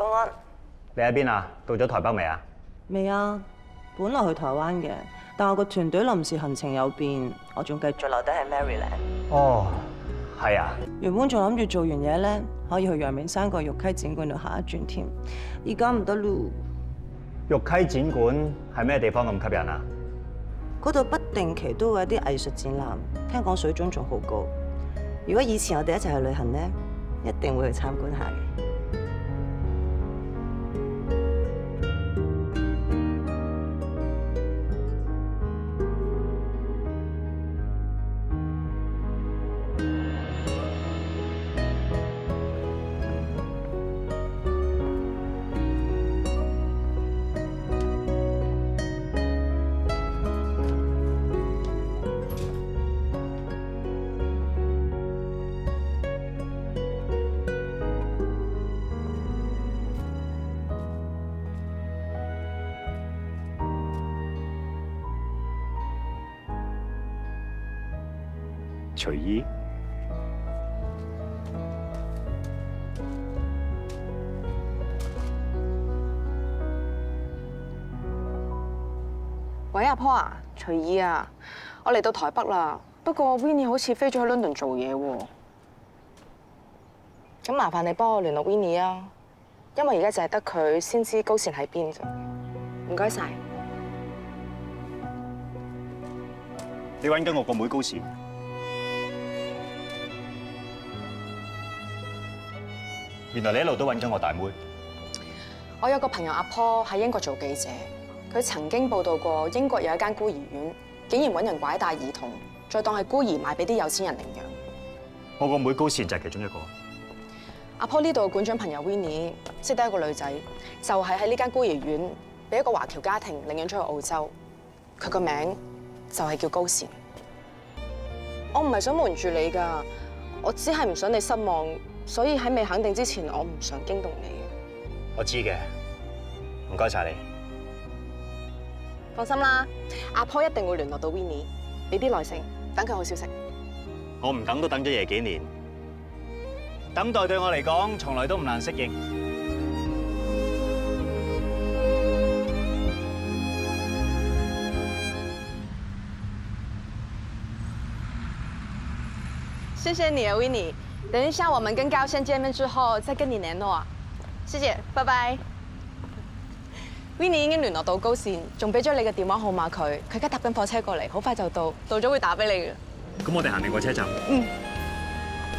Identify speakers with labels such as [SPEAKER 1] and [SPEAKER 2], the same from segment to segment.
[SPEAKER 1] 公安，
[SPEAKER 2] 你喺邊啊？到咗台北未啊？
[SPEAKER 1] 未啊，本來去台灣嘅，但我個團隊臨時行程有變，我仲繼續留低喺 Maryland。
[SPEAKER 2] 哦，係啊。
[SPEAKER 1] 原本仲諗住做完嘢咧，可以去陽明山個玉溪展館度下一轉添，而家唔得咯。
[SPEAKER 2] 玉溪展館係咩地方咁吸引啊？
[SPEAKER 1] 嗰度不定期都會有啲藝術展覽，聽講水準仲好高。如果以前我哋一齊去旅行咧，一定會去參觀下嘅。
[SPEAKER 2] 隨意。
[SPEAKER 3] 喂，阿婆啊，隨意啊，我嚟到台北啦。不過 Winnie 好似飛咗去 London 做嘢喎。咁麻煩你幫我聯絡 Winnie 啊，因為而家淨係得佢先知高善喺邊啫。唔該晒。
[SPEAKER 2] 你揾緊我個妹高善？原來你一路都揾緊我大妹。
[SPEAKER 3] 我有個朋友阿婆喺英國做記者，佢曾經報道過英國有一間孤兒院，竟然揾人拐帶兒童，再當係孤兒賣俾啲有錢人領養。
[SPEAKER 2] 我個妹高善就係其中一個。
[SPEAKER 3] 阿婆呢度館長朋友 Winnie 識得一個女仔，就係喺呢間孤兒院俾一個華僑家庭領養咗去澳洲。佢個名就係叫高善。我唔係想瞞住你㗎，我只係唔想你失望，所以喺未肯定之前，我唔想驚動你。
[SPEAKER 2] 我知嘅，唔該晒你。
[SPEAKER 3] 放心啦，阿婆一定會聯絡到 Winnie，俾啲耐性，等佢好消息。
[SPEAKER 2] 我唔等都等咗爺幾年，等待對我嚟講，從來都唔難適應。
[SPEAKER 3] 谢谢你啊，Winnie。等一下我们跟高先见面之后，再跟你联络啊。謝謝，拜拜。Winnie 已經聯絡到高善，仲俾咗你嘅電話號碼佢。佢而家搭緊火車過嚟，好快就到，到咗會打俾你嘅。
[SPEAKER 2] 咁我哋行定個車站。
[SPEAKER 3] 嗯。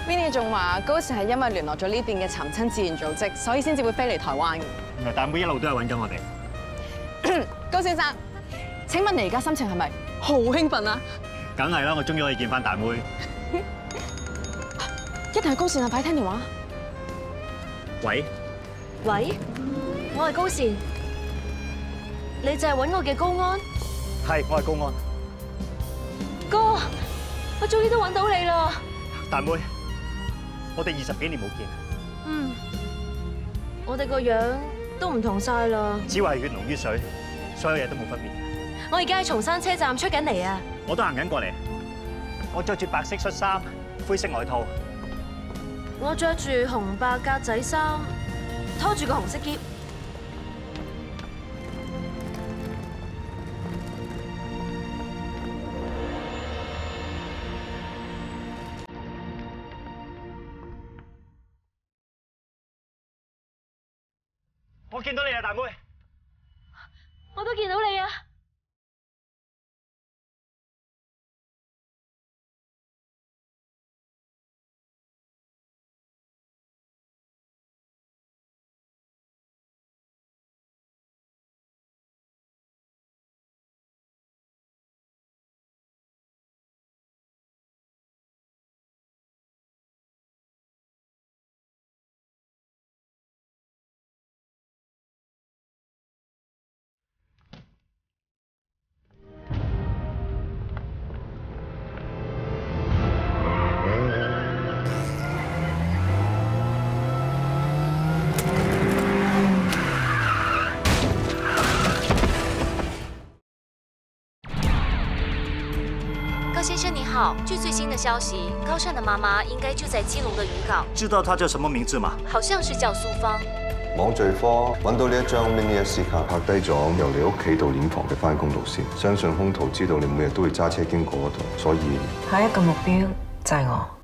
[SPEAKER 3] Winnie 仲話高善係因為聯絡咗呢邊嘅尋親自然組織，所以先至會飛嚟台灣嘅。
[SPEAKER 2] 原來大妹一路都係揾緊我哋。
[SPEAKER 3] 高先生，請問你而家心情係咪好興奮啊？
[SPEAKER 2] 梗係啦，我終於可以見翻大妹。
[SPEAKER 3] 一定係高善啊！快聽電話。
[SPEAKER 2] 喂。
[SPEAKER 4] 喂，我係高善，你就係揾我嘅高安？
[SPEAKER 2] 係，我係高安。
[SPEAKER 4] 哥，我終於都揾到你啦！
[SPEAKER 2] 大妹，我哋二十幾年冇見。
[SPEAKER 4] 嗯，我哋個樣都唔同晒啦。
[SPEAKER 2] 只話係血濃於水，所有嘢都冇分別。
[SPEAKER 4] 我而家喺松山車站出緊嚟啊！
[SPEAKER 2] 我都行緊過嚟。我着住白色恤衫、灰色外套。
[SPEAKER 4] 我着住紅白格仔衫。拖住個紅色篋，
[SPEAKER 2] 我見到你啊，大妹！
[SPEAKER 4] 我都見到你啊！
[SPEAKER 5] 高先生你好，据最新的消息，高善的妈妈应该就在基隆的渔港。
[SPEAKER 2] 知道她叫什么名字吗？
[SPEAKER 5] 好像是叫苏芳。
[SPEAKER 6] 網聚科揾到呢一張 mini SD 卡，拍低咗由你屋企到殓房嘅翻工路線。相信凶徒知道你每日都會揸車經過嗰度，所以
[SPEAKER 7] 下一個目標就係我。